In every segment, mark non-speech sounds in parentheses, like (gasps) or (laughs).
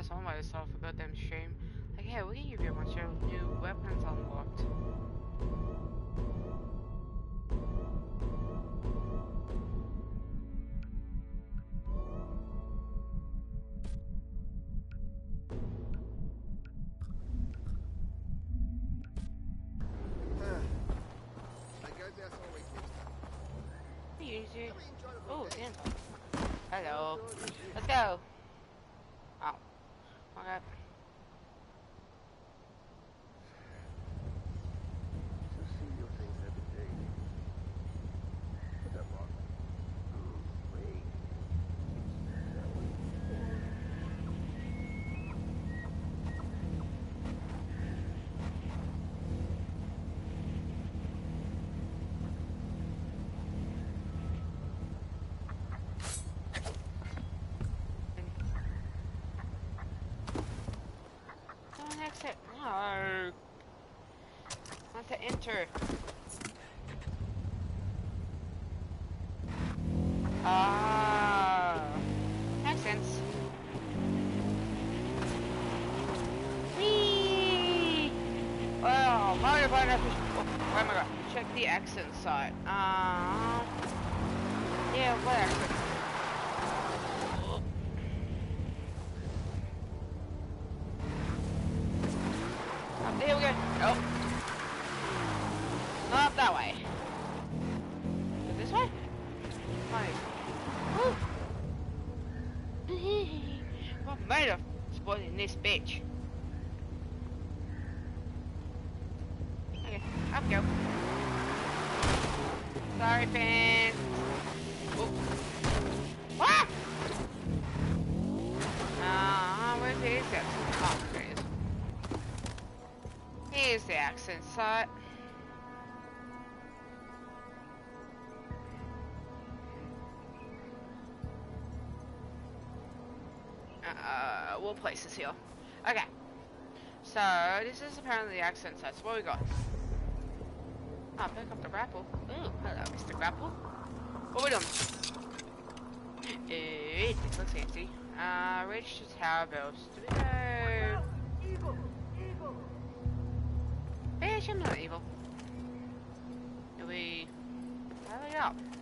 that's all myself a goddamn shame. Like, hey, we can give you a bunch of new weapons unlocked. No. Want to enter. Ah. Makes sense. Whee! Well, Mario Bros. Oh, I going? Check the accent site. Uh, yeah, what accent? Uh, we'll place this here. Okay. So, this is apparently the accent. So what we got? Ah, pick up the grapple. Ooh, hello, Mr. Grapple. What we doing? This looks fancy. Uh, reach the tower bells. Do we? Bitch, I'm not evil. Do we... How do we up?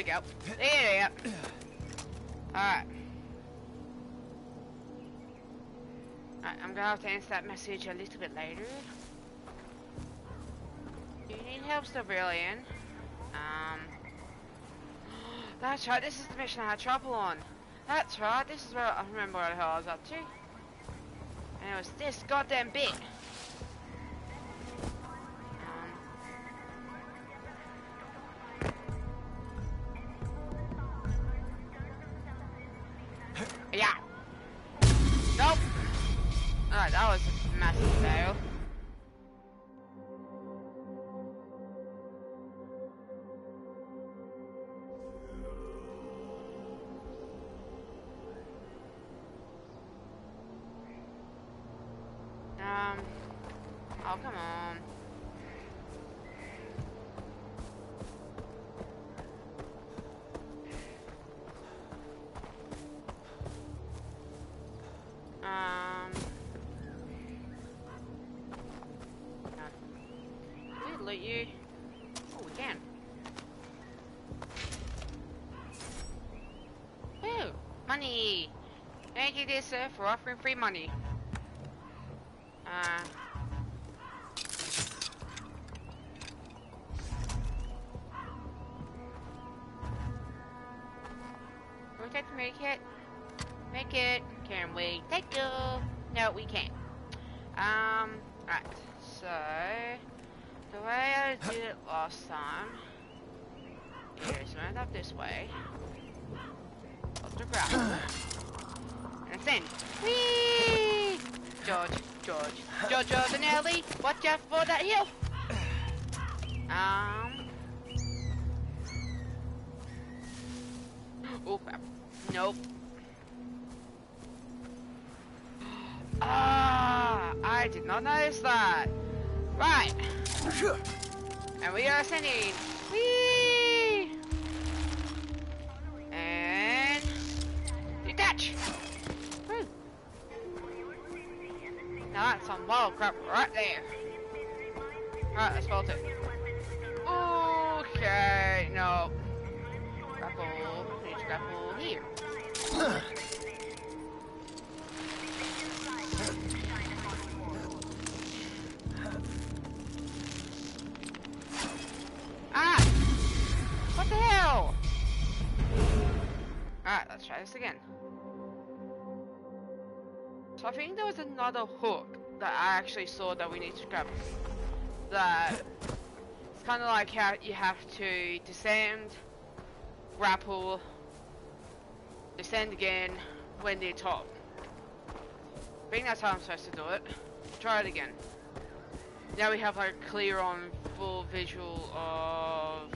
We go. There we go. Alright. Alright, I'm gonna have to answer that message a little bit later. Do you need help, civilian? Um. (gasps) That's right, this is the mission I had trouble on. That's right, this is where I remember what the hell I was up to. And it was this goddamn bit. Money! Thank you, dear sir, for offering free money. Uh. We take the medikit? take it. Can we take you? No, we can't. Um, right. So, the way I did it last time is went up this way. The ground. And then, whee! George, George, George Ellie, watch out for that hill. Um. Oh crap. Nope. Ah, I did not notice that. Right. And we are ascending. Whee! Some wild crap right there. Alright, let's bolt it. Okay, no. Grapple. Need to grapple here. Ah! What the hell? Alright, let's try this again. So I think there was another hook that I actually saw that we need to grab. That it's kind of like how you have to descend, grapple, descend again when near top. Think that's how I'm supposed to do it. Try it again. Now we have like clear on full visual of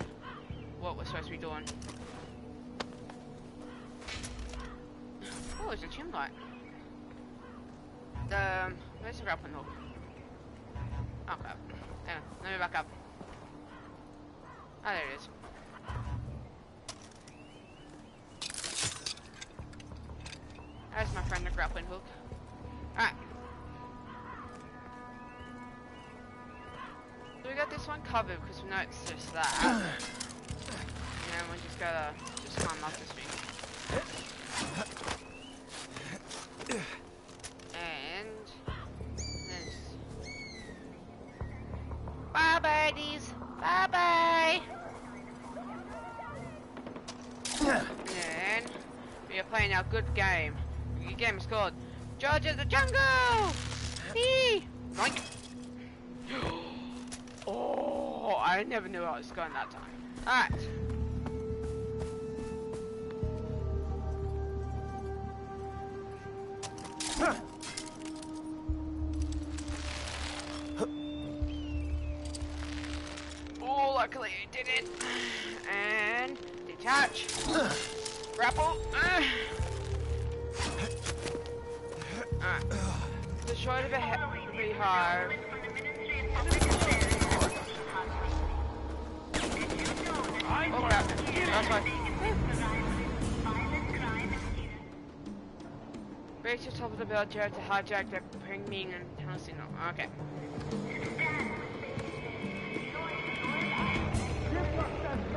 what we're supposed to be doing. Oh, there's a gym light. Um, where's the grappling hook? Oh crap. Hang on, let me back up. Ah, there it is. There's my friend the grappling hook. Alright. So we got this one covered because we know it's just that. (clears throat) and then we just gotta just climb up this thing. Birdies! Bye bye! And we are playing our good game. The game is called George of the Jungle! Whee! Boink! (gasps) Oh, I never knew I was going that time. Alright. Oh, luckily I did it. And detach. Grapple. Destroy the behe- beehive. Oh crap. That's fine. Race to top of the bell jar to hijack the Pingming and tunnel signal. Okay.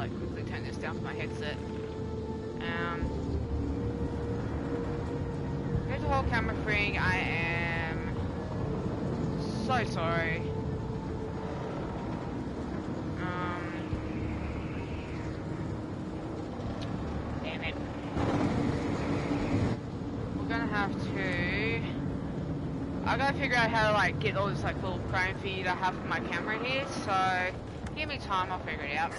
like quickly turn this down for my headset. Um, here's the whole camera thing. I am so sorry. Um, damn it. We're gonna have to. I gotta figure out how to like get all this like little chrome feed I have for my camera here. So give me time, I'll figure it out.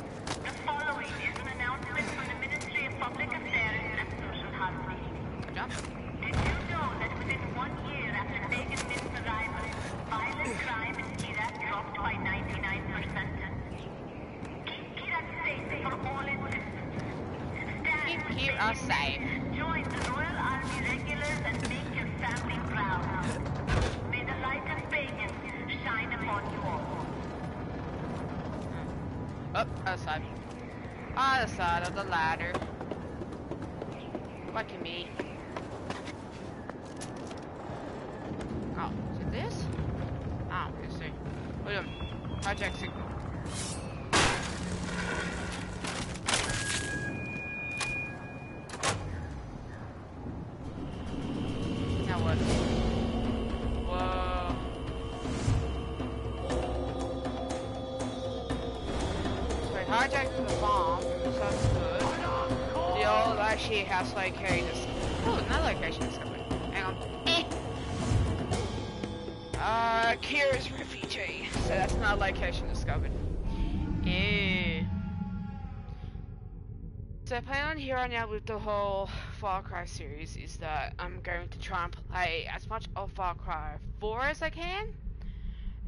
With the whole Far Cry series is that I'm going to try and play as much of Far Cry 4 as I can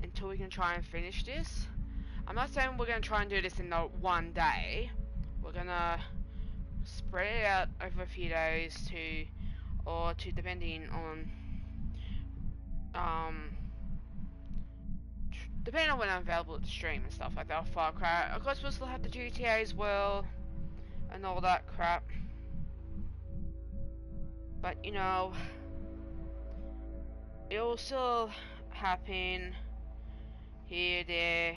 until we can try and finish this. I'm not saying we're gonna try and do this in one day. We're gonna spread it out over a few days to, or to depending on, um, depending on when I'm available to stream and stuff like that. Far Cry. Of course, we'll still have the GTA as well, and all that crap. But you know, it will still happen here, there,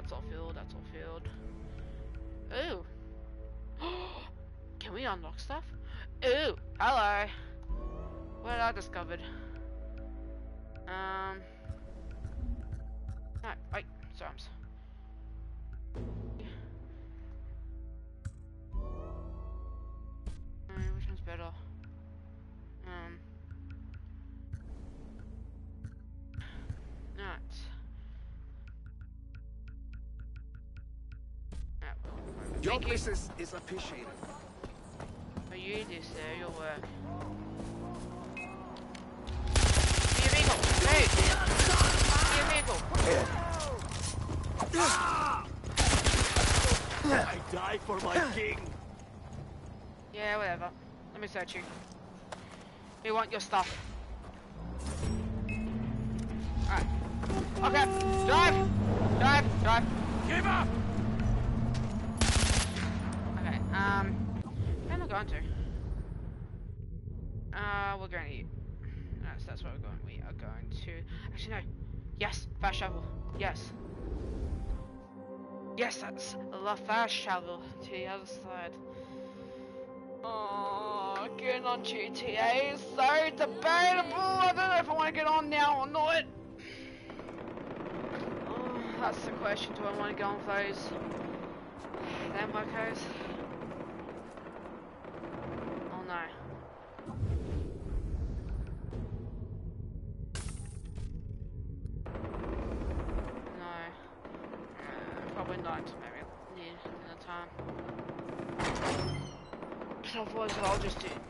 That's all filled, that's all filled. Ooh. (gasps) Can we unlock stuff? Ooh, hello. What I discovered? Um. No, wait, sorry. I'm which one's better? Your thank you business is appreciated. for you do, sir, uh, your work. Your vehicle! Move! Your vehicle! I die for my king. Yeah, whatever. Let me search you. We want your stuff. Alright. Okay, drive! Drive, drive. Give up! Okay, um, where am I going to? Uh, we're going to eat. That's, that's where we're going. We are going to, actually no. Yes, fast travel. Yes. Yes, that's the fast travel to the other side. Oh, getting on GTA is so debatable. I don't know if I want to get on now or not. Oh, that's the question. Do I want to go on those? (sighs) Them buckos?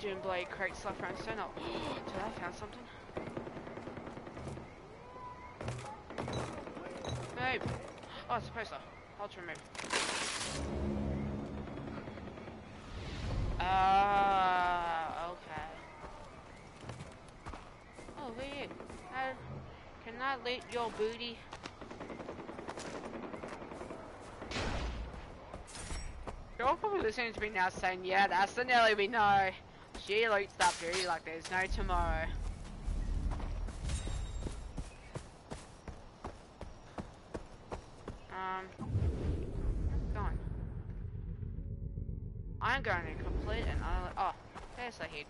Doing blade crate stuff around stone. Oh, did I found something? Move! Oh, it's a poster. I'll to remove. Ah, okay. Oh, who are you? Uh, can I lick your booty? You're all probably listening to me now saying, yeah, that's the Nelly we know. She loots that booty like there's no tomorrow. Um, going. I'm going to complete and I oh, there's the head.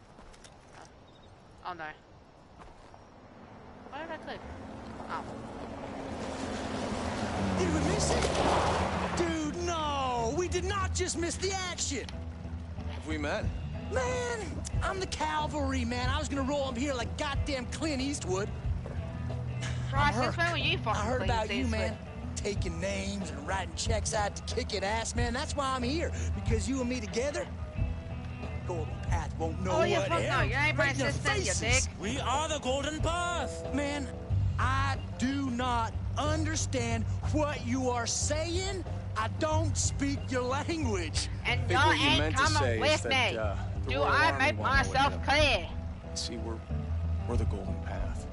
Oh. oh no. Why did I click? Oh. Did we miss it? Dude, no! We did not just miss the action! Have we met? Man, I'm the cavalry, man. I was gonna roll up here like goddamn Clint Eastwood. Christ, heard- since when were you I fucking heard Clint about you, man. Taking names and writing checks out to kick it ass, man. That's why I'm here. Because you and me together, Golden Path won't know Oh, you what fuck no, hell. you ain't my Right in their assistant, you faces. dick. We are the Golden Path. Man, I do not understand what you are saying. I don't speak your language. And think you what you ain't coming say is with that, me. uh, the Do I make myself what clear? See, we're we're the Golden Path.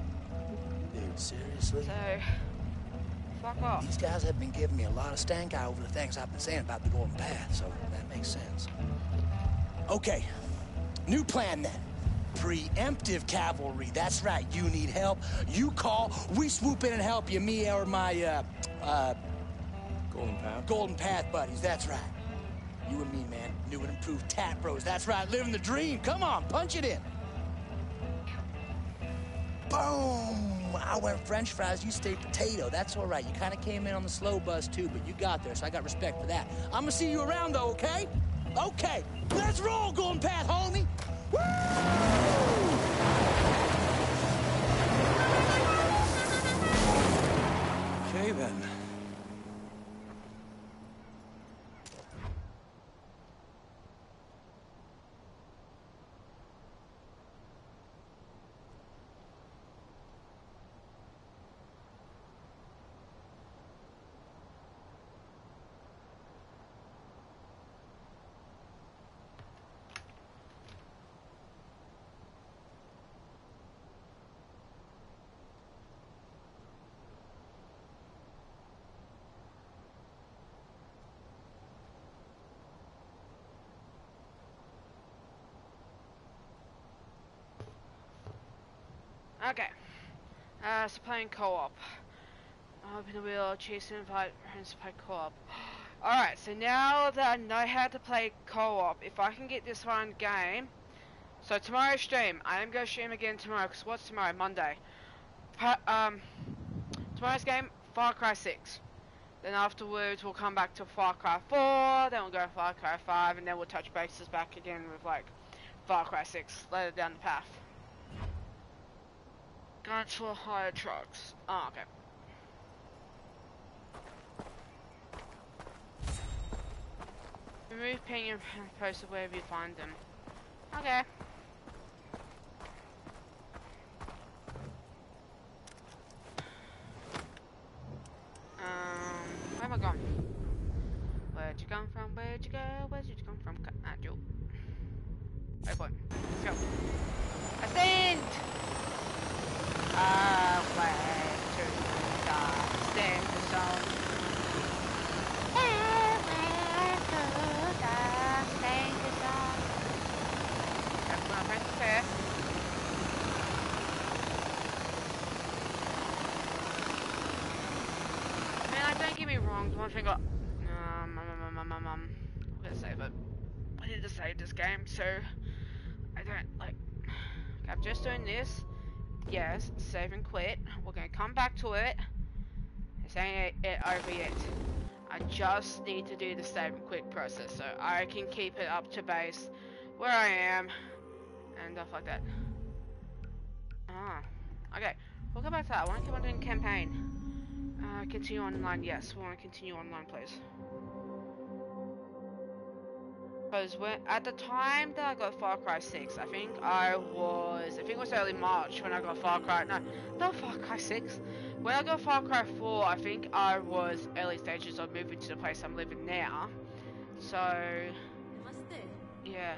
Dude, seriously? So, fuck off. These guys have been giving me a lot of stank eye over the things I've been saying about the Golden Path, so that makes sense. Okay, new plan then. Preemptive cavalry. That's right. You need help. You call. We swoop in and help you. Me or my uh, uh, Golden Path. Golden Path buddies. That's right. You and me, man. New and improved Tat Bros. That's right. Living the dream. Come on, punch it in. Boom! I went French fries. You stayed potato. That's all right. You kind of came in on the slow bus too, but you got there, so I got respect for that. I'm gonna see you around though, okay? Okay. Let's roll, Golden Path, homie. Okay then. Okay. Uh, so playing co-op. Open the wheel, chase and invite friends to play co-op. (gasps) Alright, so now that I know how to play co-op, if I can get this one game, so tomorrow stream, I am going to stream again tomorrow, because what's tomorrow? Monday. Um, tomorrow's game, Far Cry 6. Then afterwards, we'll come back to Far Cry 4, then we'll go to Far Cry 5, and then we'll touch bases back again with, like, Far Cry 6 later down the path. Guns for hire trucks. Oh, okay. Remove ping and wherever you find them. Okay. Um, where am I going? Where'd you come from? Where'd you go? Where'd you come from? Ah, Joe. Hey boy, let's go. Ascend! Away to the danger zone. Away to the danger zone. That's my friend fair. Man, like, don't get me wrong. One thing I, um, um, um, um, um, um, I'm gonna save it. I need to save this game, so I don't like. I'm just doing this. Yes, save and quit. We're gonna come back to it. This ain't it, over yet. I just need to do the same quick process so I can keep it up to base where I am and stuff like that. Ah, okay. We'll go back to that. I want to keep on doing campaign. Uh, continue online. Yes, we want to continue online, please. Because when at the time that I got Far Cry 6, I think I was, I think it was early March when I got Far Cry, no, not Far Cry 6. When I got Far Cry 4, I think I was early stages of moving to the place I'm living now. So, yeah.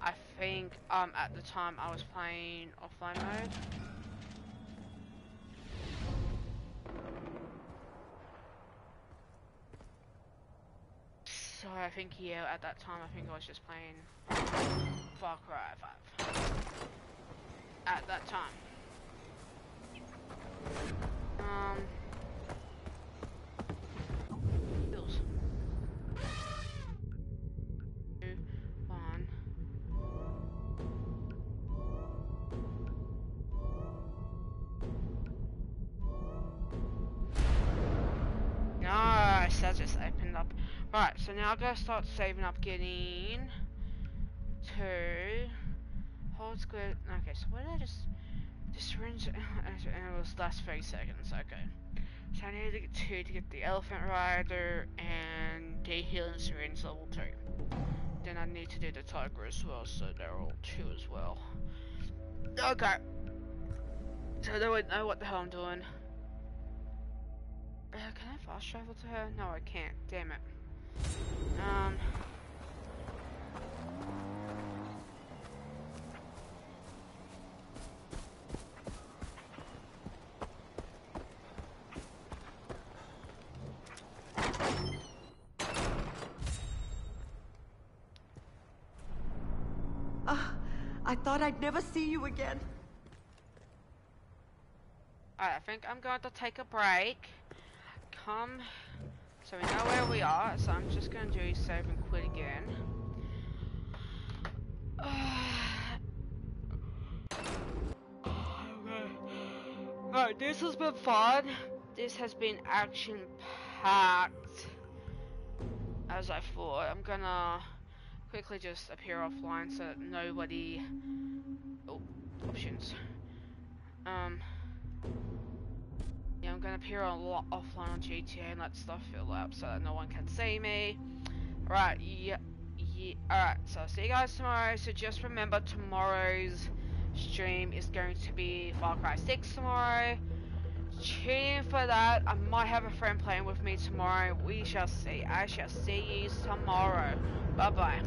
I think um at the time I was playing offline mode. I think yeah, at that time I think I was just playing Far Cry 5. At that time. Um now I'm gonna start saving up getting to hold square. Okay, so what did I just the syringe and (laughs) it was last 30 seconds. Okay, so I need to get two to get the elephant rider and the healing syringe level two. Then I need to do the tiger as well, so they're all two as well. Okay. So I don't know what the hell I'm doing. Uh, can I fast travel to her? No, I can't. Damn it. Um. Ah, I thought I'd never see you again. I think I'm going to take a break. Come. So we know where we are, so I'm just going to do save and quit again. (sighs) Alright, this has been fun. This has been action packed. As I thought. I'm gonna quickly just appear offline so that nobody. Oh, options. Um. Yeah, I'm gonna appear a lot offline on GTA and let stuff fill up so that no one can see me. Right, yeah, yeah. Alright, so I'll see you guys tomorrow. So just remember tomorrow's stream is going to be Far Cry 6 tomorrow. Tune in for that. I might have a friend playing with me tomorrow. We shall see. I shall see you tomorrow. Bye bye.